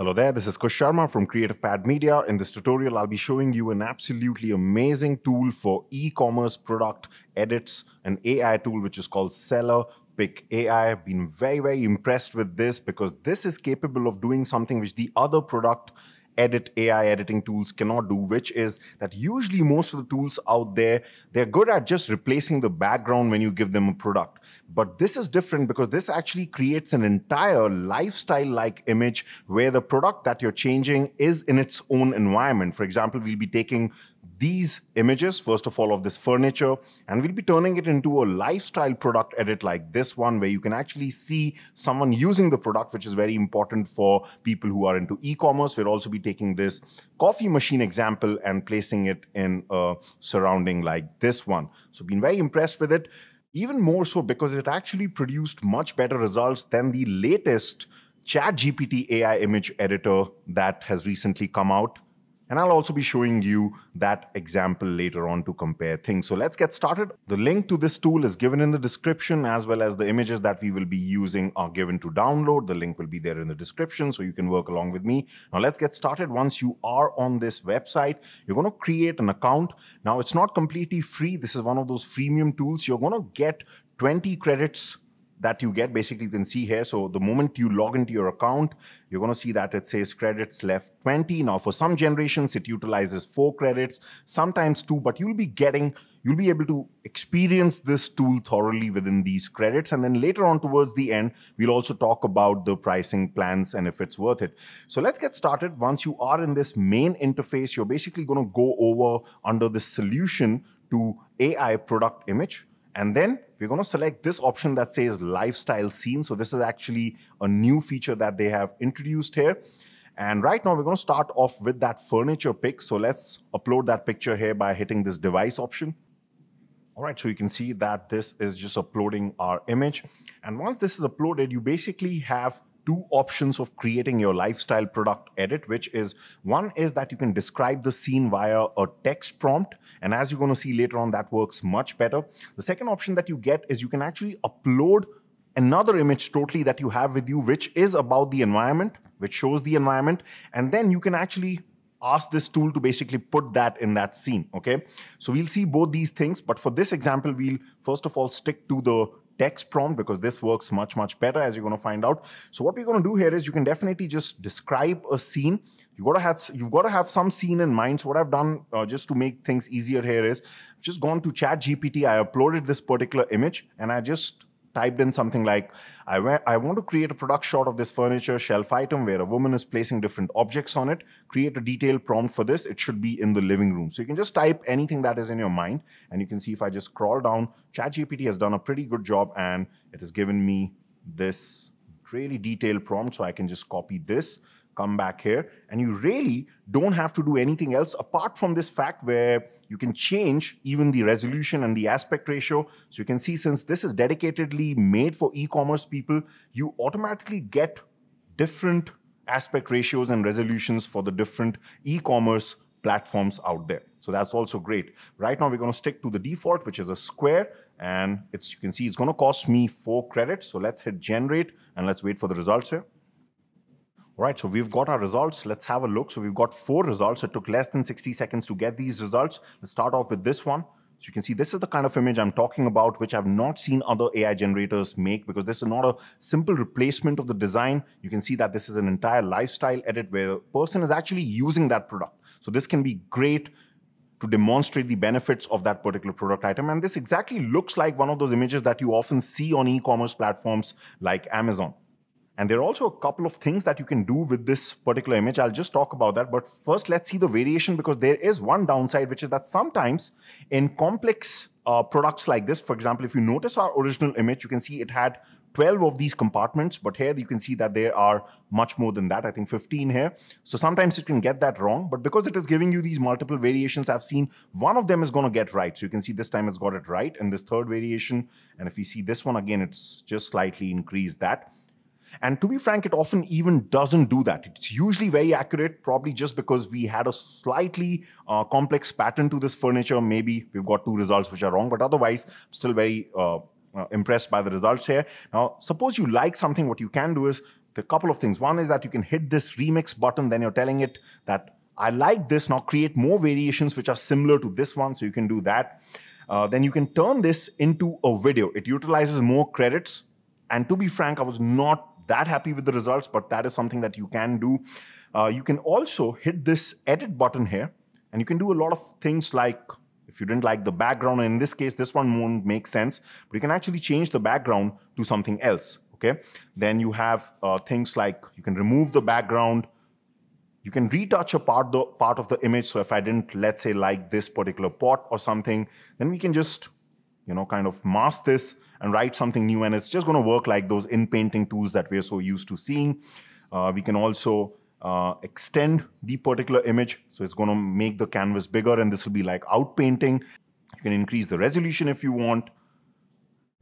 Hello there, this is Kush Sharma from Creative Pad Media. In this tutorial, I'll be showing you an absolutely amazing tool for e-commerce product edits, an AI tool which is called Seller Pick AI. I've been very, very impressed with this because this is capable of doing something which the other product edit AI editing tools cannot do, which is that usually most of the tools out there, they're good at just replacing the background when you give them a product. But this is different because this actually creates an entire lifestyle-like image where the product that you're changing is in its own environment. For example, we'll be taking these images, first of all, of this furniture, and we'll be turning it into a lifestyle product edit like this one, where you can actually see someone using the product, which is very important for people who are into e-commerce. We'll also be taking this coffee machine example and placing it in a surrounding like this one. So been very impressed with it, even more so because it actually produced much better results than the latest ChatGPT AI image editor that has recently come out. And I'll also be showing you that example later on to compare things. So let's get started. The link to this tool is given in the description as well as the images that we will be using are given to download. The link will be there in the description so you can work along with me. Now let's get started. Once you are on this website, you're going to create an account. Now it's not completely free. This is one of those freemium tools. You're going to get 20 credits that you get. Basically, you can see here. So the moment you log into your account, you're going to see that it says credits left 20. Now, for some generations, it utilizes four credits, sometimes two, but you'll be getting, you'll be able to experience this tool thoroughly within these credits. And then later on towards the end, we'll also talk about the pricing plans and if it's worth it. So let's get started. Once you are in this main interface, you're basically going to go over under the solution to AI product image. And then we're going to select this option that says lifestyle scene. So this is actually a new feature that they have introduced here. And right now we're going to start off with that furniture pick. So let's upload that picture here by hitting this device option. All right, so you can see that this is just uploading our image. And once this is uploaded, you basically have two options of creating your lifestyle product edit, which is one is that you can describe the scene via a text prompt. And as you're going to see later on, that works much better. The second option that you get is you can actually upload another image totally that you have with you, which is about the environment, which shows the environment. And then you can actually ask this tool to basically put that in that scene, okay? So we'll see both these things, but for this example, we'll first of all stick to the text prompt because this works much, much better as you're going to find out. So what we're going to do here is you can definitely just describe a scene. You got to have you've got to have some scene in mind. So what I've done uh, just to make things easier here is I've just gone to ChatGPT. I uploaded this particular image and I just typed in something like, I, I want to create a product shot of this furniture shelf item where a woman is placing different objects on it. Create a detailed prompt for this. It should be in the living room. So you can just type anything that is in your mind. And you can see if I just scroll down, ChatGPT has done a pretty good job and it has given me this really detailed prompt. So I can just copy this come back here. And you really don't have to do anything else apart from this fact where you can change even the resolution and the aspect ratio. So you can see since this is dedicatedly made for e-commerce people, you automatically get different aspect ratios and resolutions for the different e-commerce platforms out there. So that's also great. Right now, we're going to stick to the default, which is a square. And it's you can see it's going to cost me four credits. So let's hit generate and let's wait for the results here. Right, so we've got our results. Let's have a look. So we've got four results. It took less than 60 seconds to get these results. Let's start off with this one. So you can see this is the kind of image I'm talking about, which I've not seen other AI generators make because this is not a simple replacement of the design. You can see that this is an entire lifestyle edit where the person is actually using that product. So this can be great to demonstrate the benefits of that particular product item. And this exactly looks like one of those images that you often see on e-commerce platforms like Amazon. And there are also a couple of things that you can do with this particular image. I'll just talk about that. But first, let's see the variation because there is one downside, which is that sometimes in complex uh, products like this, for example, if you notice our original image, you can see it had 12 of these compartments, but here you can see that there are much more than that, I think 15 here. So sometimes it can get that wrong, but because it is giving you these multiple variations, I've seen one of them is going to get right. So you can see this time it's got it right in this third variation. And if you see this one again, it's just slightly increased that. And to be frank, it often even doesn't do that. It's usually very accurate, probably just because we had a slightly uh, complex pattern to this furniture. Maybe we've got two results which are wrong, but otherwise, I'm still very uh, uh, impressed by the results here. Now, suppose you like something, what you can do is the couple of things. One is that you can hit this remix button, then you're telling it that I like this, now create more variations which are similar to this one, so you can do that. Uh, then you can turn this into a video. It utilizes more credits. And to be frank, I was not that happy with the results, but that is something that you can do. Uh, you can also hit this edit button here, and you can do a lot of things like if you didn't like the background, in this case, this one won't make sense, but you can actually change the background to something else, okay? Then you have uh, things like you can remove the background, you can retouch a part, the, part of the image. So if I didn't, let's say, like this particular pot or something, then we can just, you know, kind of mask this and write something new. And it's just going to work like those in-painting tools that we're so used to seeing. Uh, we can also uh, extend the particular image. So it's going to make the canvas bigger and this will be like out painting. You can increase the resolution if you want.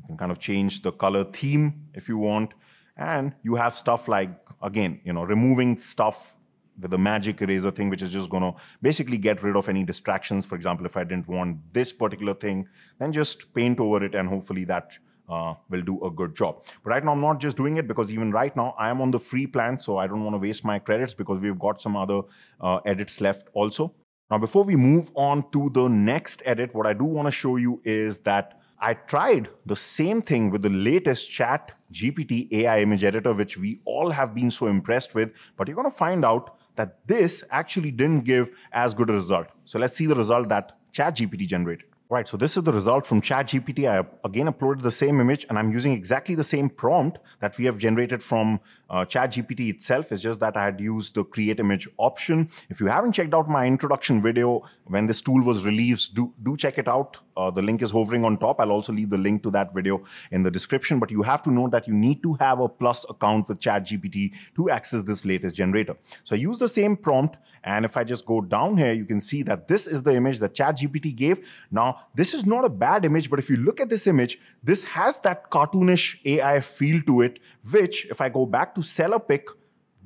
You can kind of change the color theme if you want. And you have stuff like, again, you know, removing stuff with the magic eraser thing, which is just going to basically get rid of any distractions. For example, if I didn't want this particular thing, then just paint over it and hopefully that uh, will do a good job. But right now, I'm not just doing it because even right now, I am on the free plan, so I don't want to waste my credits because we've got some other uh, edits left also. Now, before we move on to the next edit, what I do want to show you is that I tried the same thing with the latest Chat GPT AI image editor, which we all have been so impressed with. But you're going to find out that this actually didn't give as good a result. So let's see the result that ChatGPT generated. Right, so this is the result from ChatGPT. I again uploaded the same image and I'm using exactly the same prompt that we have generated from uh, ChatGPT itself. It's just that I had used the create image option. If you haven't checked out my introduction video when this tool was released, do, do check it out. Uh, the link is hovering on top. I'll also leave the link to that video in the description. But you have to know that you need to have a plus account with ChatGPT to access this latest generator. So I use the same prompt. And if I just go down here, you can see that this is the image that ChatGPT gave. Now, this is not a bad image, but if you look at this image, this has that cartoonish AI feel to it, which if I go back to SellerPic,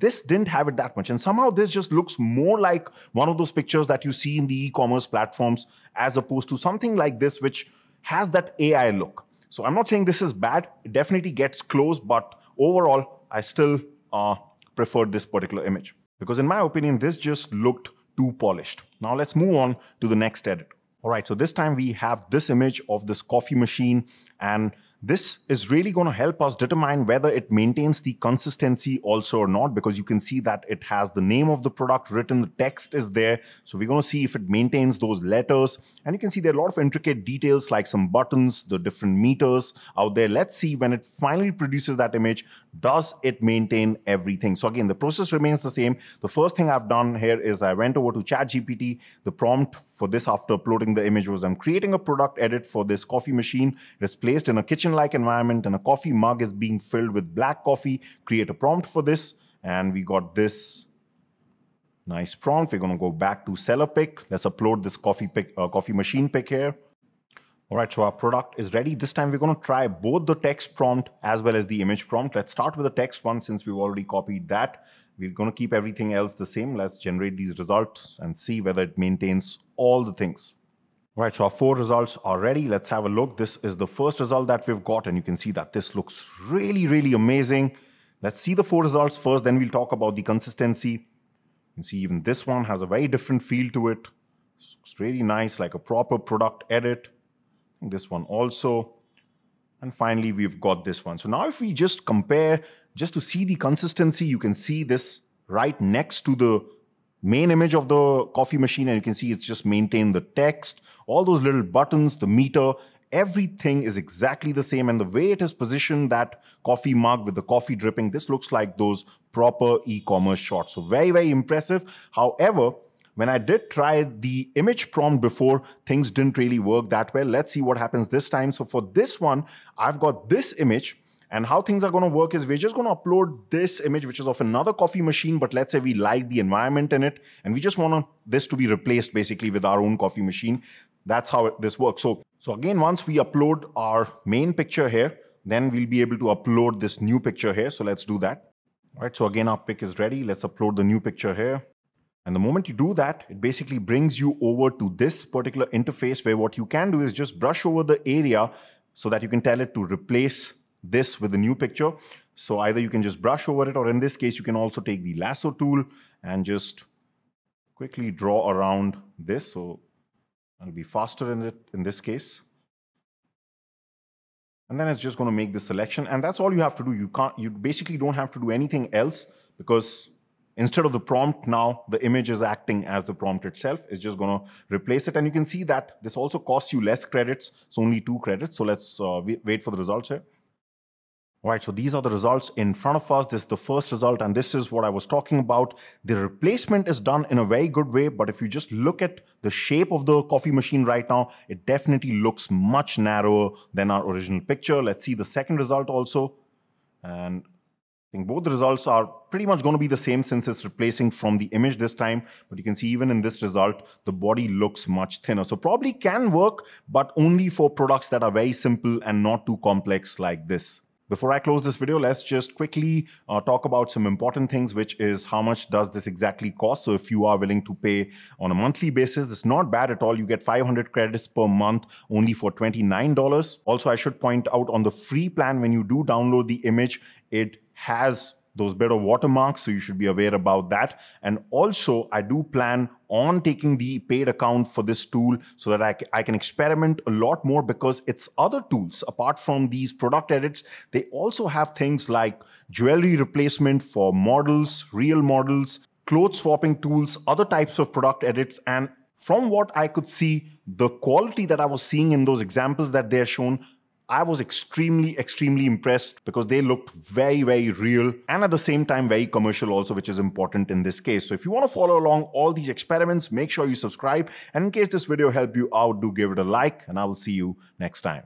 this didn't have it that much. And somehow this just looks more like one of those pictures that you see in the e-commerce platforms as opposed to something like this, which has that AI look. So I'm not saying this is bad. It definitely gets close, but overall, I still uh, preferred this particular image. Because in my opinion, this just looked too polished. Now let's move on to the next edit. All right, so this time we have this image of this coffee machine and this is really going to help us determine whether it maintains the consistency also or not because you can see that it has the name of the product written, the text is there. So we're going to see if it maintains those letters. And you can see there are a lot of intricate details like some buttons, the different meters out there. Let's see when it finally produces that image, does it maintain everything? So again, the process remains the same. The first thing I've done here is I went over to ChatGPT. The prompt for this after uploading the image was I'm creating a product edit for this coffee machine. It is placed in a kitchen kitchen-like environment and a coffee mug is being filled with black coffee. Create a prompt for this. And we got this nice prompt. We're going to go back to SellerPic. Let's upload this coffee, pick, uh, coffee machine pick here. All right, so our product is ready. This time we're going to try both the text prompt as well as the image prompt. Let's start with the text one since we've already copied that. We're going to keep everything else the same. Let's generate these results and see whether it maintains all the things. Right, so our four results are ready. Let's have a look. This is the first result that we've got, and you can see that this looks really, really amazing. Let's see the four results first, then we'll talk about the consistency. You can see even this one has a very different feel to it. It's really nice, like a proper product edit. This one also. And finally, we've got this one. So now if we just compare, just to see the consistency, you can see this right next to the main image of the coffee machine and you can see it's just maintained the text, all those little buttons, the meter, everything is exactly the same. And the way it is positioned, that coffee mug with the coffee dripping, this looks like those proper e-commerce shots. So very, very impressive. However, when I did try the image prompt before, things didn't really work that well. Let's see what happens this time. So for this one, I've got this image and how things are going to work is we're just going to upload this image, which is of another coffee machine, but let's say we like the environment in it, and we just want this to be replaced basically with our own coffee machine. That's how it, this works. So, so again, once we upload our main picture here, then we'll be able to upload this new picture here. So let's do that. All right, so again, our pick is ready. Let's upload the new picture here. And the moment you do that, it basically brings you over to this particular interface where what you can do is just brush over the area so that you can tell it to replace this with the new picture. So either you can just brush over it, or in this case, you can also take the lasso tool and just quickly draw around this. So it'll be faster in, it, in this case. And then it's just going to make the selection. And that's all you have to do. You can't, you basically don't have to do anything else because Instead of the prompt now, the image is acting as the prompt itself. It's just going to replace it. And you can see that this also costs you less credits. It's only two credits. So let's uh, wait for the results here. All right, so these are the results in front of us. This is the first result, and this is what I was talking about. The replacement is done in a very good way, but if you just look at the shape of the coffee machine right now, it definitely looks much narrower than our original picture. Let's see the second result also. And I think both the results are pretty much going to be the same since it's replacing from the image this time. But you can see even in this result, the body looks much thinner. So probably can work, but only for products that are very simple and not too complex like this. Before I close this video, let's just quickly uh, talk about some important things, which is how much does this exactly cost? So if you are willing to pay on a monthly basis, it's not bad at all. You get 500 credits per month only for $29. Also, I should point out on the free plan, when you do download the image, it has those better watermarks, so you should be aware about that. And also, I do plan on taking the paid account for this tool so that I, I can experiment a lot more because it's other tools apart from these product edits. They also have things like jewelry replacement for models, real models, clothes swapping tools, other types of product edits, and from what I could see, the quality that I was seeing in those examples that they're shown I was extremely, extremely impressed because they looked very, very real and at the same time very commercial also, which is important in this case. So if you want to follow along all these experiments, make sure you subscribe. And in case this video helped you out, do give it a like and I will see you next time.